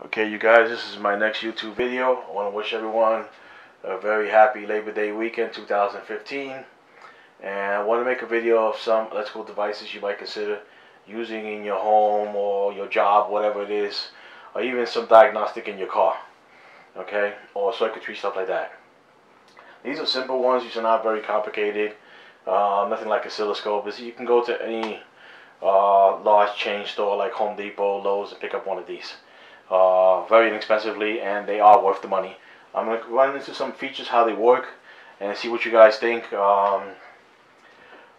Okay, you guys, this is my next YouTube video. I want to wish everyone a very happy Labor Day weekend 2015. And I want to make a video of some electrical devices you might consider using in your home or your job, whatever it is, or even some diagnostic in your car. Okay, or circuitry, stuff like that. These are simple ones, these are not very complicated. Uh, nothing like oscilloscope. You can go to any uh, large chain store like Home Depot, Lowe's, and pick up one of these uh, very inexpensively and they are worth the money. I'm going to run into some features, how they work, and see what you guys think. Um,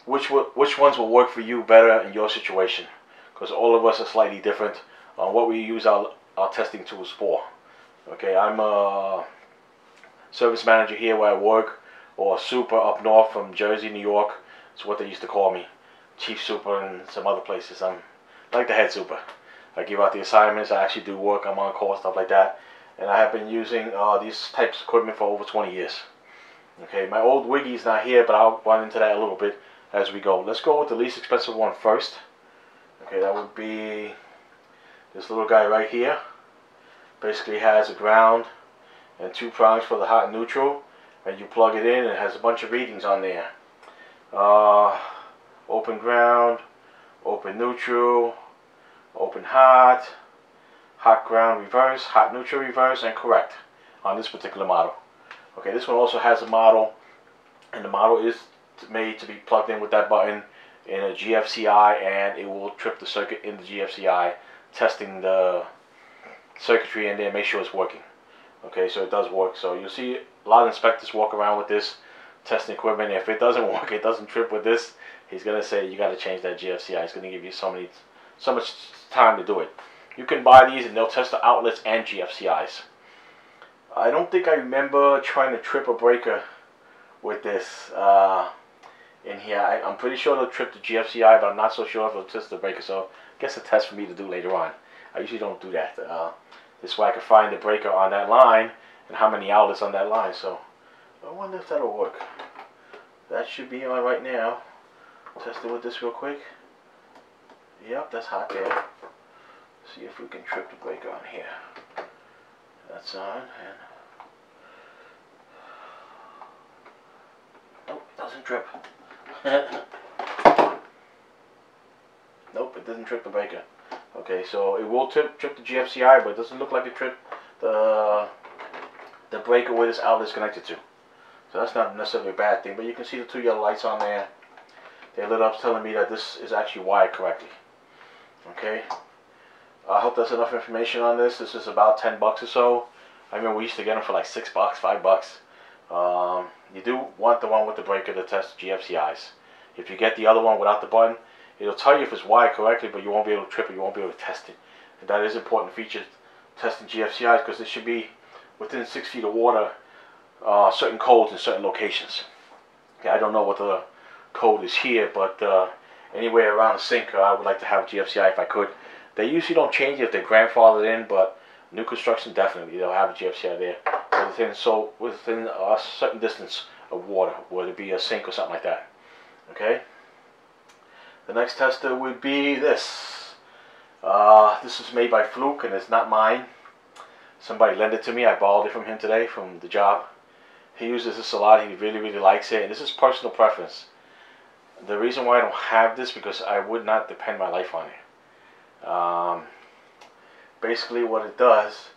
which which ones will work for you better in your situation? Because all of us are slightly different on what we use our, our testing tools for. Okay, I'm a service manager here where I work, or super up north from Jersey, New York. It's what they used to call me, chief super, and some other places. I'm like the head super. I give out the assignments. I actually do work. I'm on call, stuff like that. And I have been using uh, these types of equipment for over 20 years. Okay, my old Wiggy is not here, but I'll run into that a little bit as we go. Let's go with the least expensive one first. Okay, that would be this little guy right here. Basically has a ground and two prongs for the hot and neutral. And you plug it in and it has a bunch of readings on there. Uh, open ground, open neutral, open hot, hot ground reverse, hot neutral reverse, and correct on this particular model. Okay, this one also has a model, and the model is made to be plugged in with that button in a GFCI, and it will trip the circuit in the GFCI, testing the circuitry in there, make sure it's working. Okay, so it does work. So you'll see a lot of inspectors walk around with this testing equipment. If it doesn't work, it doesn't trip with this, he's gonna say you got to change that GFCI. He's gonna give you so many so much time to do it. You can buy these and they'll test the outlets and GFCIs. I don't think I remember trying to trip a breaker with this uh, in here. I, am pretty sure it'll trip the GFCI, but I'm not so sure if it'll test the breaker. So I guess a test for me to do later on. I usually don't do that. Uh, this way I can find the breaker on that line and how many outlets on that line. So I wonder if that'll work. That should be on right now. Test it with this real quick. Yep, that's hot there. See if we can trip the breaker on here. That's on, and nope, it doesn't trip. nope, it doesn't trip the breaker. Okay, so it will trip, trip the GFCI, but it doesn't look like it tripped the the breaker where this outlet is connected to. So that's not necessarily a bad thing, but you can see the two yellow lights on there. They lit up telling me that this is actually wired correctly. Okay. I hope that's enough information on this. This is about 10 bucks or so. I remember we used to get them for like 6 bucks, 5 bucks. Um, you do want the one with the breaker to test GFCIs. If you get the other one without the button, it'll tell you if it's wired correctly, but you won't be able to trip it. You won't be able to test it. And that is important feature, testing GFCIs, because it should be within 6 feet of water, uh, certain codes in certain locations. Okay, I don't know what the code is here, but uh, anywhere around the sink, I would like to have GFCI if I could. They usually don't change it if they're grandfathered in, but new construction definitely they'll have a GFCI there within so within a certain distance of water, whether it be a sink or something like that. Okay. The next tester would be this. Uh, this is made by Fluke and it's not mine. Somebody lent it to me. I borrowed it from him today from the job. He uses this a lot. He really, really likes it. And this is personal preference. The reason why I don't have this because I would not depend my life on it. Um, basically what it does,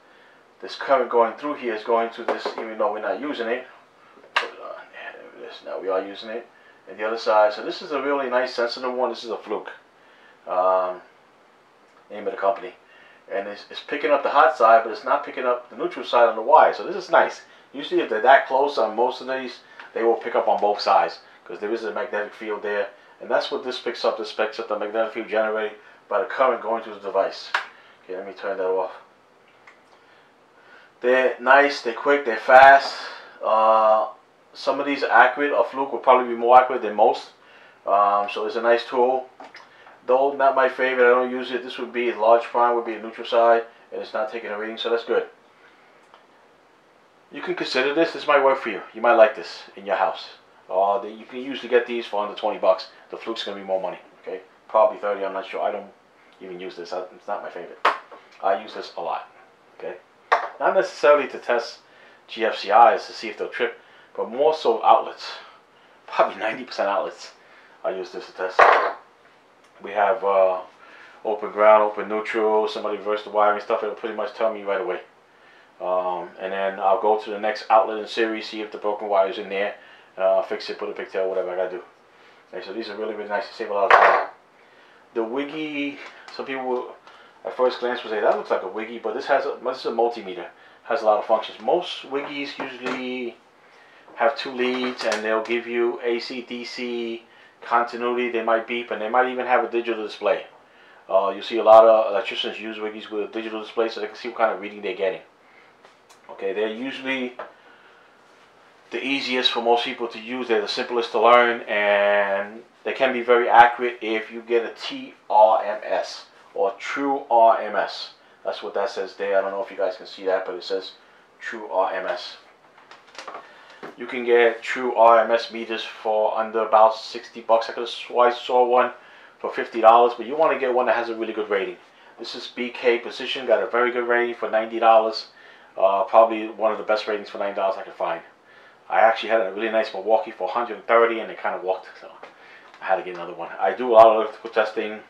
this current going through here is going to this, even though we're not using it. Now we are using it. And the other side, so this is a really nice sensitive one. This is a Fluke. Um, name of the company. And it's, it's picking up the hot side, but it's not picking up the neutral side on the wire. So this is nice. Usually if they're that close on most of these, they will pick up on both sides because there is a magnetic field there. And that's what this picks up. This picks up the magnetic field generated by the current going through the device. Okay, let me turn that off. They're nice, they're quick, they're fast. Uh, some of these are accurate. A Fluke will probably be more accurate than most. Um, so it's a nice tool. Though not my favorite, I don't use it. This would be a large prime, would be a neutral side, and it's not taking a reading, so that's good. You can consider this. This might work for you. You might like this in your house. Uh, you can usually get these for under 20 bucks. The Fluke's going to be more money. Okay, Probably 30, I'm not sure. I don't even use this. It's not my favorite. I use this a lot. Okay, not necessarily to test GFCIs to see if they'll trip, but more so outlets. Probably 90% outlets. I use this to test. We have uh, open ground, open neutral, somebody reverse the wiring stuff. It'll pretty much tell me right away. Um, and then I'll go to the next outlet in series, see if the broken wire is in there, uh, fix it, put a pigtail, whatever I gotta do. Okay, so these are really, really nice to save a lot of time. The Wiggy, some people at first glance would say that looks like a Wiggy, but this has a, this is a multimeter, has a lot of functions. Most Wiggies usually have two leads, and they'll give you AC, DC, continuity. They might beep, and they might even have a digital display. Uh, you see a lot of electricians use Wiggies with a digital display so they can see what kind of reading they're getting. Okay, they're usually the easiest for most people to use. They're the simplest to learn, and they can be very accurate if you get a TRMS or True RMS. That's what that says there. I don't know if you guys can see that, but it says True RMS. You can get True RMS meters for under about 60 bucks. I could have saw one for $50, but you want to get one that has a really good rating. This is BK Precision, got a very good rating for $90. Uh, probably one of the best ratings for $9 I could find. I actually had a really nice Milwaukee for 130 and it kind of walked, so I had to get another one. I do a lot of electrical testing.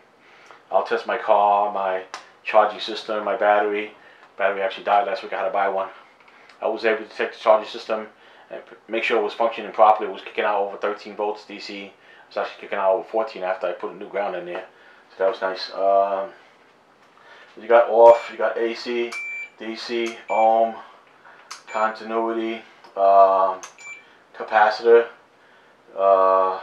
I'll test my car, my charging system, my battery. Battery actually died last week. I had to buy one. I was able to check the charging system and make sure it was functioning properly. It was kicking out over 13 volts DC. It was actually kicking out over 14 after I put a new ground in there. So that was nice. Um, you got off, you got AC. DC, ohm, continuity, uh, capacitor, uh,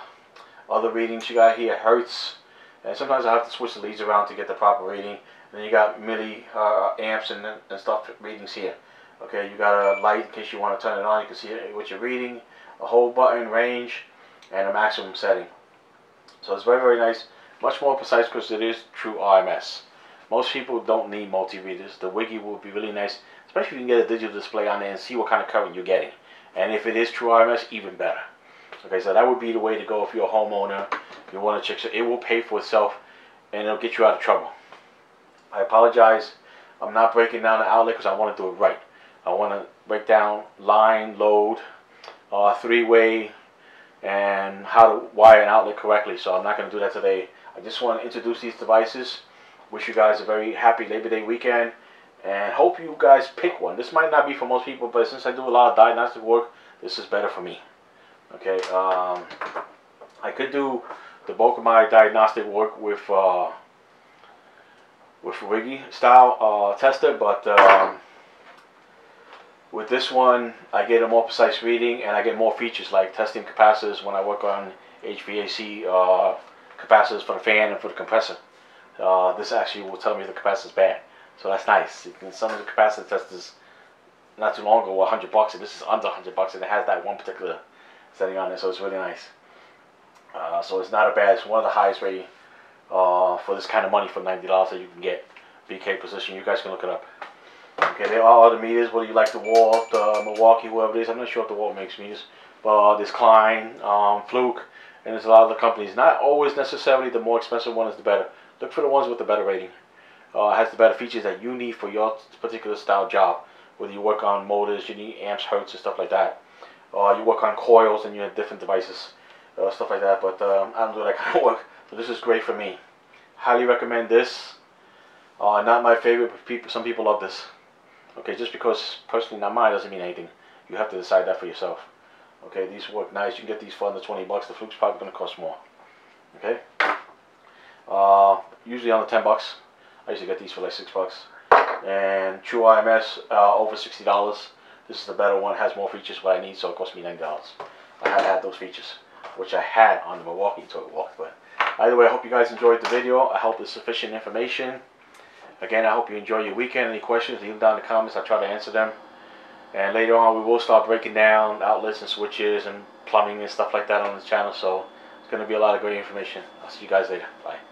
other readings you got here, hertz, and sometimes I have to switch the leads around to get the proper reading. And then you got milli uh, amps and, and stuff readings here. Okay, you got a light in case you want to turn it on. You can see what you're reading, a whole button, range, and a maximum setting. So it's very, very nice. Much more precise because it is true RMS. Most people don't need multimeters. The Wiggy will be really nice, especially if you can get a digital display on there and see what kind of current you're getting. And if it is true RMS, even better. Okay, so that would be the way to go if you're a homeowner. You want to check, so it will pay for itself and it'll get you out of trouble. I apologize. I'm not breaking down the outlet because I want to do it right. I want to break down line, load, uh, three-way, and how to wire an outlet correctly. So I'm not going to do that today. I just want to introduce these devices Wish you guys a very happy Labor Day weekend and hope you guys pick one. This might not be for most people, but since I do a lot of diagnostic work, this is better for me. Okay, um, I could do the bulk of my diagnostic work with uh, with Wiggy style uh, tester, but um, with this one, I get a more precise reading and I get more features like testing capacitors when I work on HVAC uh, capacitors for the fan and for the compressor uh, this actually will tell me the capacitor is bad. So that's nice. Some of the capacitor testers not too long ago were 100 bucks, and this is under 100 bucks, and it has that one particular setting on it, so it's really nice. Uh, so it's not a bad. It's one of the highest rated uh, for this kind of money for $90 that you can get. BK Precision. You guys can look it up. Okay, there are other meters, whether you like DeWalt, the Milwaukee, whoever it is. I'm not sure if DeWalt makes meters. But uh, there's Klein, um, Fluke, and there's a lot of the companies. Not always necessarily the more expensive one is the better. Look for the ones with the better rating. Uh, has the better features that you need for your particular style job. Whether you work on motors, you need amps, hertz, and stuff like that. Uh, you work on coils and you have different devices, uh, stuff like that. But um, I don't do that kind of work. So this is great for me. Highly recommend this. Uh, not my favorite, but people, some people love this. Okay, just because personally not mine doesn't mean anything. You have to decide that for yourself. Okay, these work nice. You can get these for under 20 bucks. The Fluke's probably going to cost more. Okay. Uh, usually under 10 bucks. I usually get these for like 6 bucks. And True RMS, uh, over $60. This is the better one, has more features what I need, so it cost me nine dollars. I had those features, which I had on the Milwaukee until walk. But either way, I hope you guys enjoyed the video. I hope it's sufficient information. Again, I hope you enjoy your weekend. Any questions, leave them down in the comments. I'll try to answer them. And later on, we will start breaking down outlets and switches and plumbing and stuff like that on the channel. So it's going to be a lot of great information. I'll see you guys later. Bye.